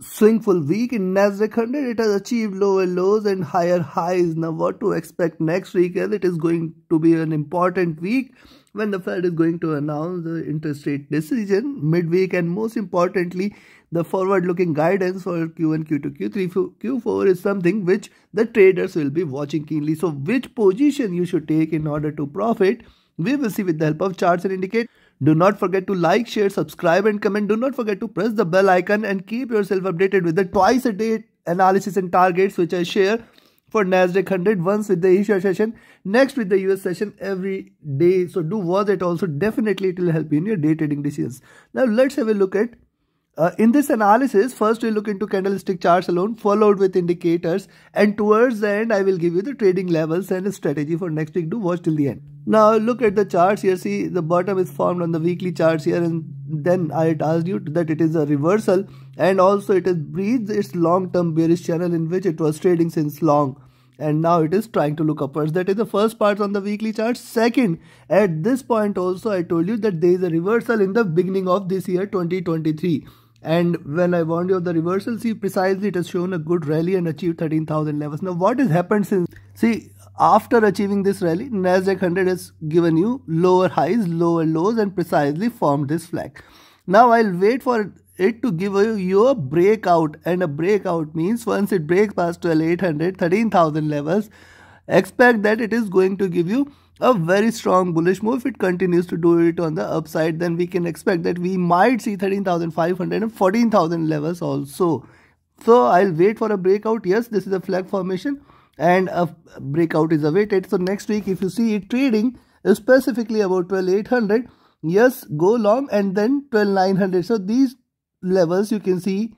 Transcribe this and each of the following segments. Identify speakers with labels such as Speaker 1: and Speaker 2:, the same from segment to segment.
Speaker 1: swingful week in Nasdaq 100. It has achieved lower lows and higher highs. Now, what to expect next week? As it is going to be an important week when the Fed is going to announce the interest rate decision midweek, and most importantly, the forward-looking guidance for Q1, Q2, Q3, Q4 is something which the traders will be watching keenly. So, which position you should take in order to profit? We will see with the help of charts and indicators. Do not forget to like, share, subscribe and comment. Do not forget to press the bell icon and keep yourself updated with the twice a day analysis and targets which I share for Nasdaq 100 once with the Asia session, next with the US session every day. So do watch it also. Definitely it will help you in your day trading decisions. Now let's have a look at uh, in this analysis, first we look into candlestick charts alone, followed with indicators, and towards the end, I will give you the trading levels and strategy for next week. Do watch till the end. Now look at the charts here. See the bottom is formed on the weekly charts here, and then I asked you that it is a reversal, and also it has breathed its long-term bearish channel in which it was trading since long and now it is trying to look upwards. That is the first part on the weekly chart. Second, at this point also I told you that there is a reversal in the beginning of this year 2023 and when I warned you of the reversal, see precisely it has shown a good rally and achieved 13,000 levels. Now what has happened since? See, after achieving this rally, Nasdaq 100 has given you lower highs, lower lows and precisely formed this flag. Now I'll wait for it to give you a breakout and a breakout means once it breaks past 12,800, 13,000 levels, expect that it is going to give you a very strong bullish move. If it continues to do it on the upside, then we can expect that we might see 13,500 and 14,000 levels also. So I'll wait for a breakout. Yes, this is a flag formation and a breakout is awaited. So next week, if you see it trading specifically about 12,800, yes, go long and then 12,900. So these levels you can see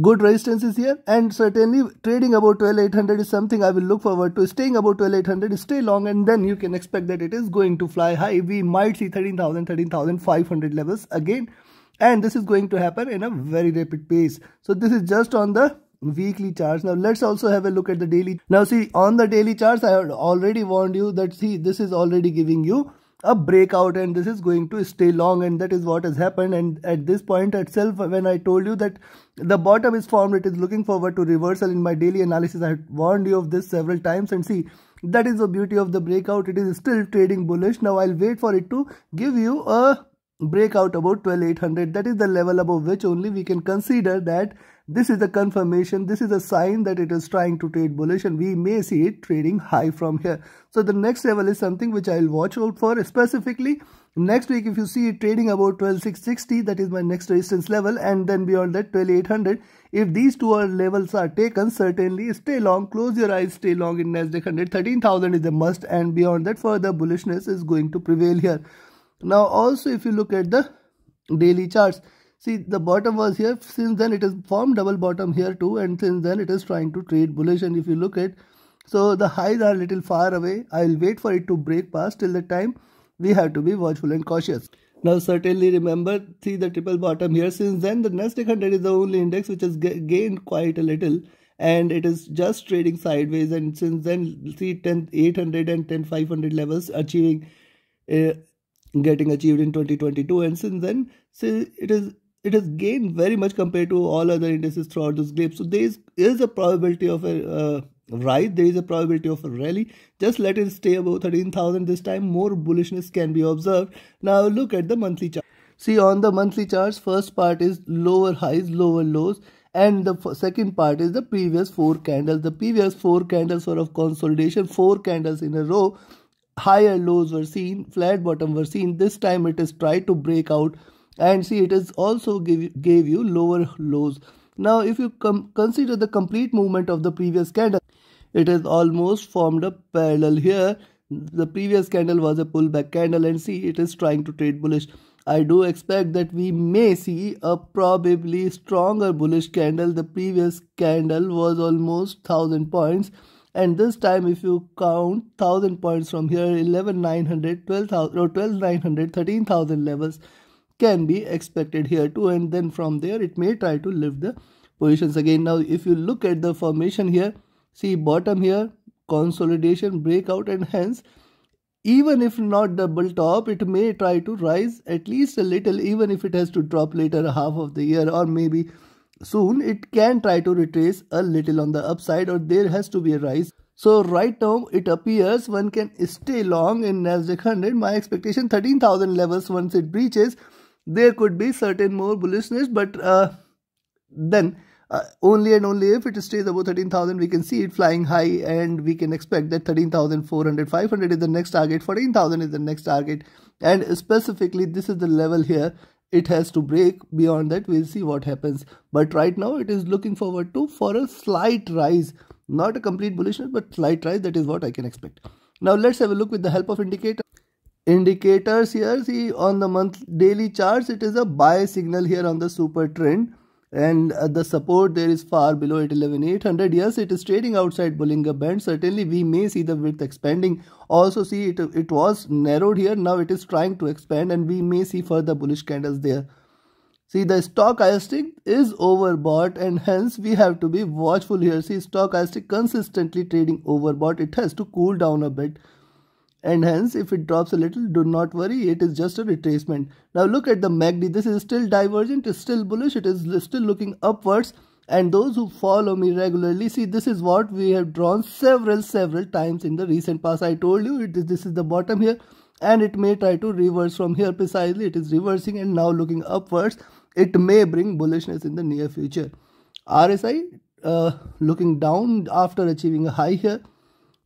Speaker 1: good resistance is here and certainly trading about 12800 is something i will look forward to. Staying about 12800 stay long and then you can expect that it is going to fly high. We might see 13000 13500 levels again and this is going to happen in a very rapid pace. So this is just on the weekly charts. Now let's also have a look at the daily. Now see on the daily charts i already warned you that see this is already giving you a breakout and this is going to stay long and that is what has happened. And at this point itself when i told you that the bottom is formed it is looking forward to reversal in my daily analysis. I warned you of this several times and see that is the beauty of the breakout. It is still trading bullish. Now i'll wait for it to give you a breakout about 12800 that is the level above which only we can consider that this is a confirmation this is a sign that it is trying to trade bullish and we may see it trading high from here. So the next level is something which i'll watch out for specifically. Next week if you see it trading about 12660 that is my next resistance level and then beyond that 12800 if these two are levels are taken certainly stay long close your eyes stay long in nasdaq 100 13000 is a must and beyond that further bullishness is going to prevail here now also if you look at the daily charts, see the bottom was here, since then it has formed double bottom here too and since then it is trying to trade bullish. And if you look at, so the highs are a little far away, I will wait for it to break past till the time we have to be watchful and cautious. Now certainly remember, see the triple bottom here, since then the Nasdaq 100 is the only index which has gained quite a little and it is just trading sideways. And since then see 10 800 and 10 500 levels achieving uh, getting achieved in 2022 and since then so it is it has gained very much compared to all other indices throughout this gap so there is, is a probability of a uh, right there is a probability of a rally. Just let it stay above 13000 this time. More bullishness can be observed. Now look at the monthly chart. See on the monthly charts first part is lower highs lower lows and the second part is the previous four candles. The previous four candles sort of consolidation four candles in a row higher lows were seen, flat bottom were seen. This time it has tried to break out and see it is also give, gave you lower lows. Now if you consider the complete movement of the previous candle, it has almost formed a parallel here. The previous candle was a pullback candle and see it is trying to trade bullish. I do expect that we may see a probably stronger bullish candle. The previous candle was almost 1000 points and this time if you count 1000 points from here 11900 12000 or 12900 13000 levels can be expected here too. And then from there it may try to lift the positions again. Now if you look at the formation here see bottom here consolidation breakout and hence even if not double top it may try to rise at least a little even if it has to drop later half of the year or maybe soon it can try to retrace a little on the upside or there has to be a rise so right now it appears one can stay long in Nasdaq 100. My expectation 13,000 levels once it breaches. There could be certain more bullishness but uh, then uh, only and only if it stays above 13,000 we can see it flying high and we can expect that 13,400 500 is the next target 14,000 is the next target and specifically this is the level here it has to break beyond that we'll see what happens but right now it is looking forward to for a slight rise not a complete bullishness, but slight rise. That is what I can expect. Now let's have a look with the help of indicator. Indicators here, see on the month daily charts, it is a buy signal here on the super trend. And uh, the support there is far below 811 Yes, it is trading outside Bollinger Band. Certainly, we may see the width expanding. Also, see it, it was narrowed here. Now it is trying to expand and we may see further bullish candles there. See the stochastic is overbought and hence we have to be watchful here. See stochastic consistently trading overbought. It has to cool down a bit and hence if it drops a little do not worry it is just a retracement. Now look at the MACD. This is still divergent. It is still bullish. It is still looking upwards and those who follow me regularly see this is what we have drawn several several times in the recent past. I told you it is, this is the bottom here and it may try to reverse from here precisely. It is reversing and now looking upwards it may bring bullishness in the near future. RSI uh, looking down after achieving a high here.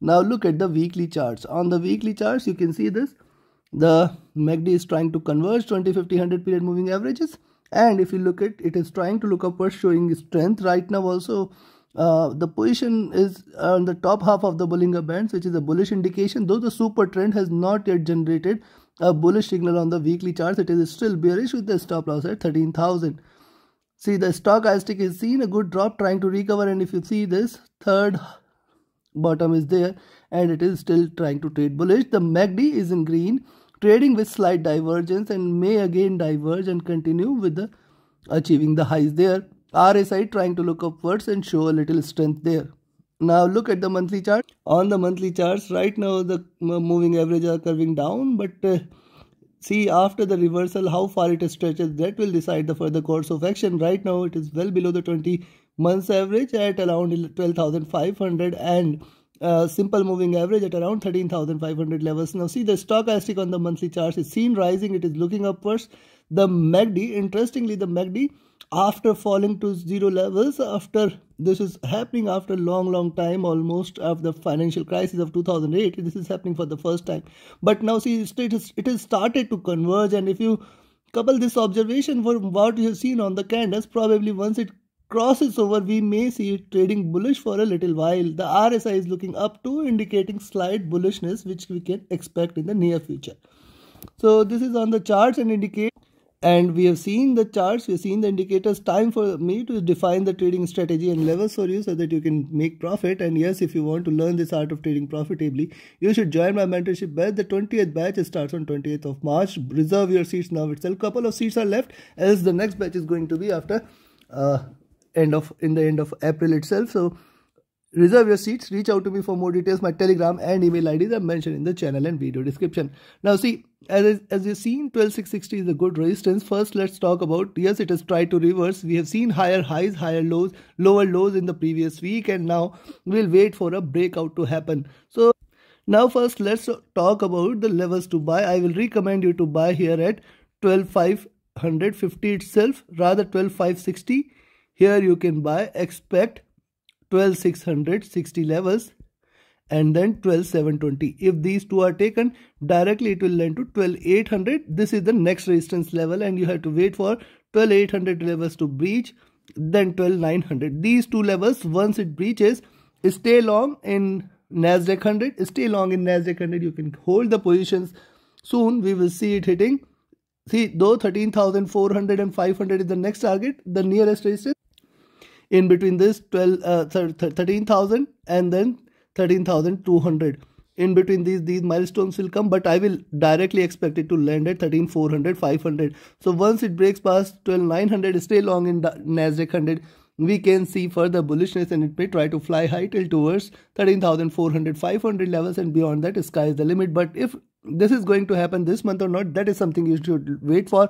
Speaker 1: Now look at the weekly charts. On the weekly charts, you can see this. The MACD is trying to converge 20, 50, 100 period moving averages. And if you look at it is trying to look upwards showing strength right now also. Uh, the position is on the top half of the Bollinger Bands which is a bullish indication though the super trend has not yet generated a bullish signal on the weekly charts. It is still bearish with the stop loss at 13,000. See the stock stochastic is seen a good drop trying to recover and if you see this third bottom is there and it is still trying to trade bullish. The MACD is in green trading with slight divergence and may again diverge and continue with the achieving the highs there. RSI trying to look upwards and show a little strength there. Now look at the monthly chart. On the monthly charts, right now the moving average are curving down, but uh, see after the reversal how far it stretches. That will decide the further course of action. Right now it is well below the 20 months average at around 12,500 and uh, simple moving average at around 13,500 levels. Now see the stochastic on the monthly charts is seen rising. It is looking upwards. The MACD, interestingly, the MACD after falling to zero levels after this is happening after a long long time almost after the financial crisis of 2008 this is happening for the first time but now see it is it has started to converge and if you couple this observation for what you have seen on the candles probably once it crosses over we may see it trading bullish for a little while. The rsi is looking up to indicating slight bullishness which we can expect in the near future. So this is on the charts and indicate and we have seen the charts we have seen the indicators. Time for me to define the trading strategy and levels for you so that you can make profit. And yes if you want to learn this art of trading profitably you should join my mentorship batch. The 20th batch starts on 28th of march. Reserve your seats now itself. Couple of seats are left else the next batch is going to be after uh, end of in the end of april itself so Reserve your seats. Reach out to me for more details. My telegram and email IDs are mentioned in the channel and video description. Now see, as, as you've seen, 12660 is a good resistance. First, let's talk about, yes, it has tried to reverse. We have seen higher highs, higher lows, lower lows in the previous week and now we'll wait for a breakout to happen. So now first, let's talk about the levels to buy. I will recommend you to buy here at 12550 itself, rather 12560. Here you can buy, expect 12660 levels and then 12720 if these two are taken directly it will lend to 12800 this is the next resistance level and you have to wait for 12800 levels to breach then 12900 these two levels once it breaches stay long in nasdaq 100 stay long in nasdaq 100 you can hold the positions. Soon we will see it hitting. See though 13400 and 500 is the next target the nearest resistance in between this 12 uh, 13000 and then 13200 in between these these milestones will come but i will directly expect it to land at 13400 500 so once it breaks past 12900 stay long in nasdaq 100 we can see further bullishness and it may try to fly high till towards 13400 500 levels and beyond that sky is the limit. But if this is going to happen this month or not that is something you should wait for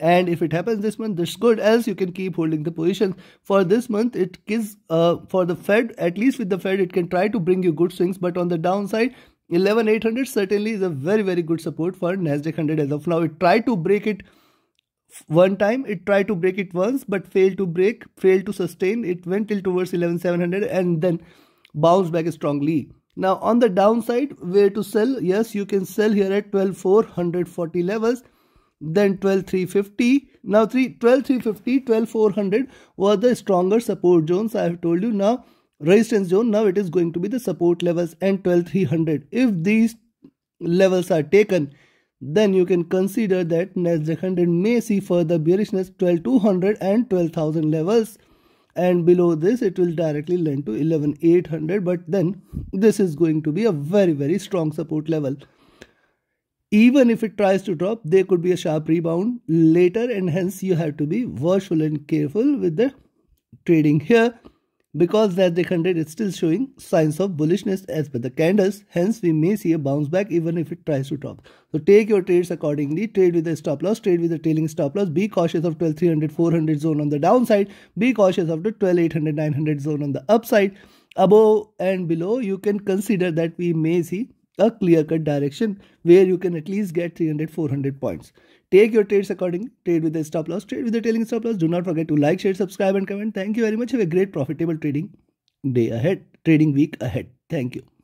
Speaker 1: and if it happens this month that's good. Else you can keep holding the position. For this month it gives uh, for the fed at least with the fed it can try to bring you good swings. But on the downside 11800 certainly is a very very good support for nasdaq 100 as of now. It tried to break it one time. It tried to break it once but failed to break failed to sustain. It went till towards 11700 and then bounced back strongly. Now on the downside where to sell? Yes you can sell here at 12440 levels then 12350 now 3 12350 12400 were the stronger support zones. I have told you now resistance zone now it is going to be the support levels and 12300 if these levels are taken then you can consider that Nasdaq 100 may see further bearishness 12200 and 12000 levels. And below this it will directly lend to 11800 but then this is going to be a very very strong support level even if it tries to drop there could be a sharp rebound later and hence you have to be watchful and careful with the trading here. Because Nasdaq 100 is still showing signs of bullishness as per the candles. Hence we may see a bounce back even if it tries to drop. So take your trades accordingly. Trade with a stop loss. Trade with a trailing stop loss. Be cautious of 12300 400 zone on the downside. Be cautious of the 12800 900 zone on the upside. Above and below you can consider that we may see a clear cut direction where you can at least get 300 400 points. Take your trades accordingly trade with a stop loss trade with a trailing stop loss. Do not forget to like share subscribe and comment. Thank you very much. Have a great profitable trading day ahead trading week ahead. Thank you